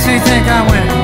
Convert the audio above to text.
makes me think I win?